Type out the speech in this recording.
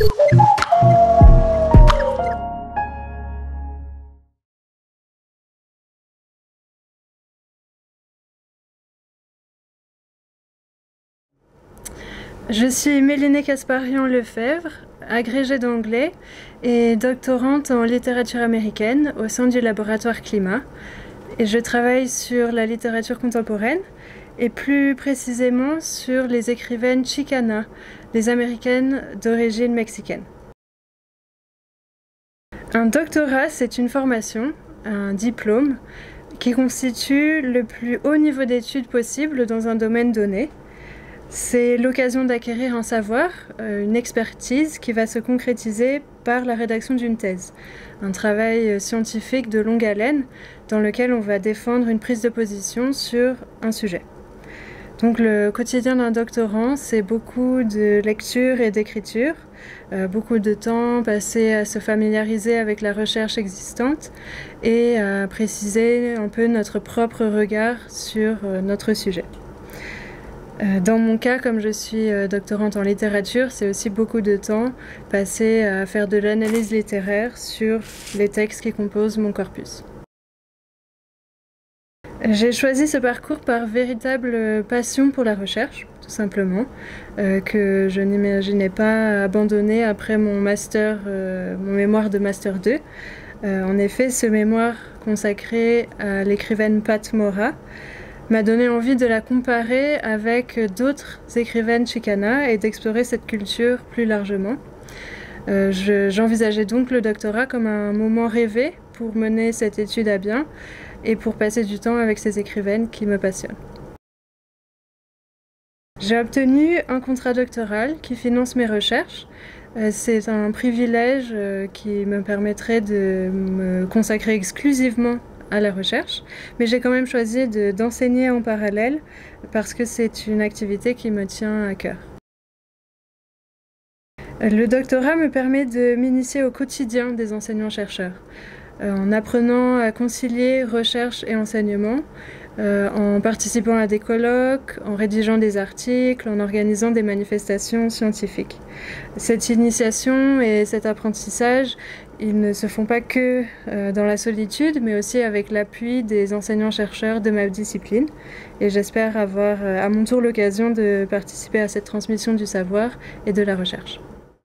Je suis Mélinée Casparian-Lefebvre, agrégée d'anglais et doctorante en littérature américaine au sein du laboratoire climat. Et je travaille sur la littérature contemporaine et plus précisément sur les écrivaines chicanas, les américaines d'origine mexicaine. Un doctorat, c'est une formation, un diplôme, qui constitue le plus haut niveau d'études possible dans un domaine donné. C'est l'occasion d'acquérir un savoir, euh, une expertise qui va se concrétiser par la rédaction d'une thèse, un travail scientifique de longue haleine dans lequel on va défendre une prise de position sur un sujet. Donc le quotidien d'un doctorant, c'est beaucoup de lecture et d'écriture, euh, beaucoup de temps passé à se familiariser avec la recherche existante et à préciser un peu notre propre regard sur euh, notre sujet. Euh, dans mon cas, comme je suis doctorante en littérature, c'est aussi beaucoup de temps passé à faire de l'analyse littéraire sur les textes qui composent mon corpus. J'ai choisi ce parcours par véritable passion pour la recherche, tout simplement, euh, que je n'imaginais pas abandonner après mon master, mon mémoire de master 2. en effet, ce mémoire consacré à l'écrivaine Pat Mora m'a donné envie de la comparer avec d'autres écrivaines chicanas et d'explorer cette culture plus largement. Euh, j'envisageais donc le doctorat comme un moment rêvé pour mener cette étude à bien et pour passer du temps avec ces écrivaines qui me passionnent. J'ai obtenu un contrat doctoral qui finance mes recherches. Euh, c'est un privilège euh, qui me permettrait de me consacrer exclusivement à la recherche, mais j'ai quand même choisi d'enseigner en parallèle parce que c'est une activité qui me tient à cœur. Le doctorat me permet de m'initier au quotidien des enseignants-chercheurs, euh, en apprenant à concilier recherche et enseignement, euh, en participant à des colloques, en rédigeant des articles, en organisant des manifestations scientifiques. Cette initiation et cet apprentissage, ils ne se font pas que euh, dans la solitude, mais aussi avec l'appui des enseignants-chercheurs de ma discipline. Et j'espère avoir euh, à mon tour l'occasion de participer à cette transmission du savoir et de la recherche.